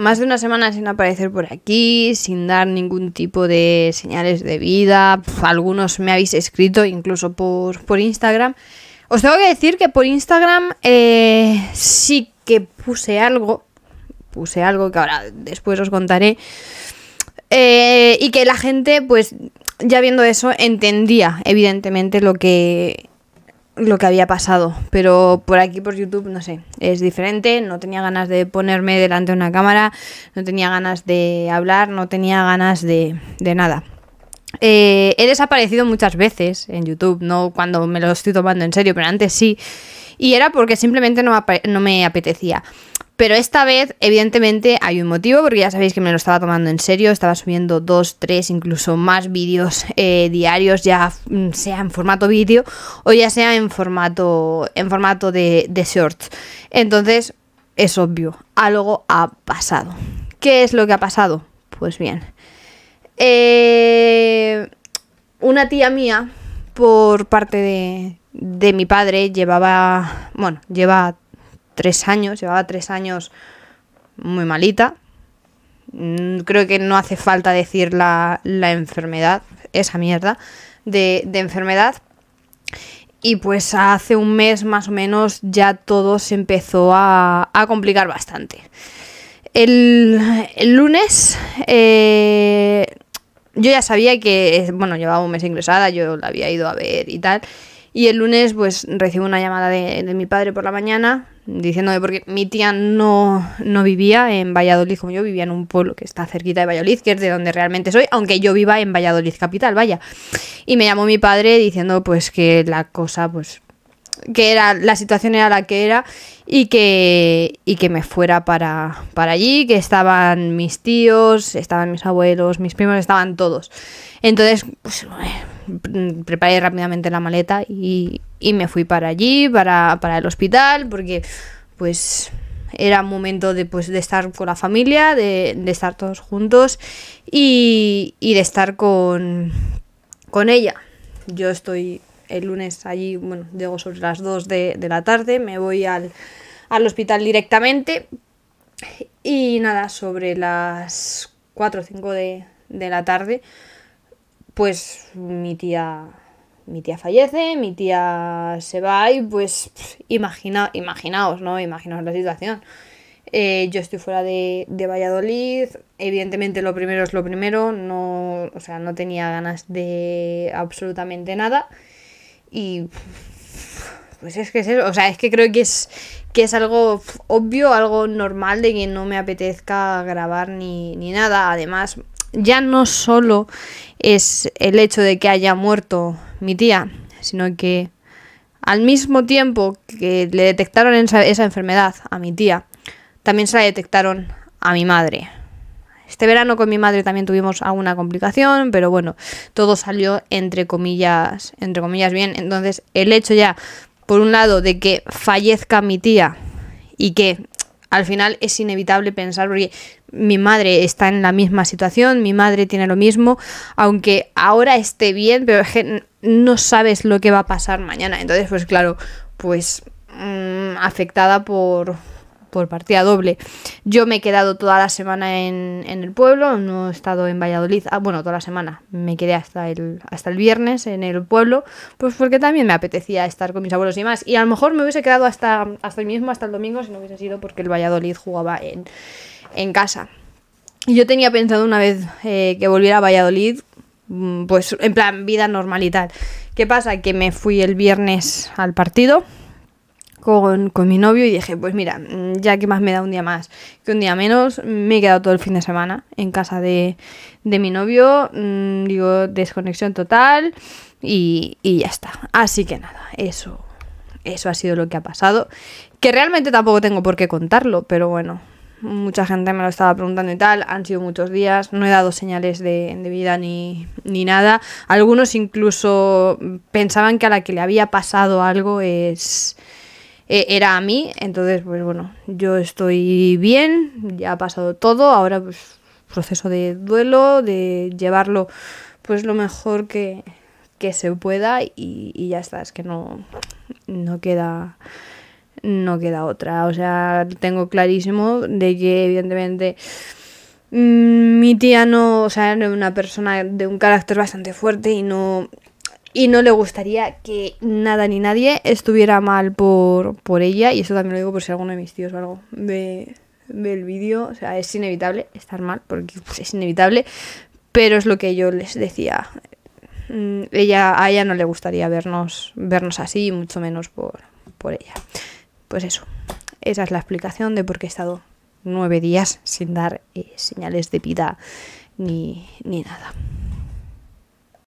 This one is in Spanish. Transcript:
más de una semana sin aparecer por aquí, sin dar ningún tipo de señales de vida. algunos me habéis escrito incluso por, por Instagram. Os tengo que decir que por Instagram eh, sí que puse algo. Puse algo que ahora después os contaré. Eh, y que la gente, pues, ya viendo eso, entendía evidentemente lo que lo que había pasado. Pero por aquí, por YouTube, no sé, es diferente. No tenía ganas de ponerme delante de una cámara, no tenía ganas de hablar, no tenía ganas de, de nada. Eh, he desaparecido muchas veces en YouTube, no cuando me lo estoy tomando en serio, pero antes sí. Y era porque simplemente no, no me apetecía. Pero esta vez, evidentemente, hay un motivo, porque ya sabéis que me lo estaba tomando en serio, estaba subiendo dos, tres, incluso más vídeos eh, diarios, ya mm, sea en formato vídeo o ya sea en formato, en formato de, shorts. Entonces, es obvio, algo ha pasado. ¿Qué es lo que ha pasado? Pues bien. Eh, una tía mía, por parte de, de mi padre, llevaba, bueno, lleva tres años, llevaba tres años muy malita. Mm, creo que no hace falta decir la, enfermedad, esa mierda de, enfermedad. Y pues hace un mes más o menos ya todo se empezó a, complicar bastante. El, lunes eh, yo ya sabía que, bueno, llevaba un mes ingresada, yo la había ido a ver y tal. Y el lunes pues recibo una llamada de, de mi padre por la mañana diciéndome porque mi tía no, no vivía en Valladolid como yo, vivía en un pueblo que está cerquita de Valladolid, que es de donde realmente soy, aunque yo viva en Valladolid capital, vaya. Y me llamó mi padre diciendo pues que la cosa pues que era la situación era la que era y que y que me fuera para, para allí, que estaban mis tíos, estaban mis abuelos, mis primos, estaban todos. Entonces, pues preparé rápidamente la maleta y, me fui para allí, para, el hospital, porque pues era momento de, pues, de estar con la familia, de, estar todos juntos y, de estar con, con ella. Yo estoy el lunes allí, bueno, llego sobre las 2 de, la tarde, me voy al, hospital directamente y nada, sobre las 4 o 5 de, de la tarde pues mi tía mi tía fallece, mi tía se va y pues imagina, imaginaos, ¿no? Imaginaos la situación. Eh, yo estoy fuera de, de, Valladolid, evidentemente lo primero es lo primero, no, o sea, no tenía ganas de absolutamente nada y pues es que es eso, o sea, es que creo que es, que es algo obvio, algo normal de que no me apetezca grabar ni, ni nada, además ya no solo es el hecho de que haya muerto mi tía, sino que al mismo tiempo que le detectaron esa, enfermedad a mi tía, también se la detectaron a mi madre. Este verano con mi madre también tuvimos alguna complicación, pero bueno, todo salió entre comillas, entre comillas bien. Entonces, el hecho ya, por un lado, de que fallezca mi tía y que al final es inevitable pensar, porque mi madre está en la misma situación, mi madre tiene lo mismo, aunque ahora esté bien, pero es que no sabes lo que va a pasar mañana. Entonces, pues claro, pues mm, afectada por, por partida doble. Yo me he quedado toda la semana en, el pueblo, no he estado en Valladolid, ah, bueno, toda la semana, me quedé hasta el, hasta el viernes en el pueblo, pues porque también me apetecía estar con mis abuelos y más. Y a lo mejor me hubiese quedado hasta, hasta el mismo, hasta el domingo, si no hubiese sido porque el Valladolid jugaba en, en casa. Y yo tenía pensado una vez eh, que volviera a Valladolid, mm, pues en plan vida normal y tal. ¿Qué pasa? Que me fui el viernes al partido con, mi novio y dije, pues mira, mm, ya que más me da un día más que un día menos, me he quedado todo el fin de semana en casa de, mi novio, mm, digo, desconexión total y, y ya está. Así que nada, eso, eso ha sido lo que ha pasado, que realmente tampoco tengo por qué contarlo, pero bueno, mucha gente me lo estaba preguntando y tal, han sido muchos días, no he dado señales de, vida ni, nada. Algunos incluso pensaban que a la que le había pasado algo es e, era a mí, entonces pues bueno, yo estoy bien, ya ha pasado todo, ahora pues proceso de duelo, de llevarlo pues lo mejor que, se pueda y, y ya está, es que no, no queda no queda otra. O sea, tengo clarísimo de que evidentemente mm, mi tía no, o sea, era una persona de un carácter bastante fuerte y no y no le gustaría que nada ni nadie estuviera mal por, por ella y eso también lo digo por si alguno de mis tíos o algo ve, ve el vídeo, o sea, es inevitable estar mal porque es inevitable, pero es lo que yo les decía. Mm, ella, a ella no le gustaría vernos, vernos así, mucho menos por, por ella. Pues eso, esa es la explicación de por qué he estado nueve días sin dar eh, señales de vida ni, ni nada.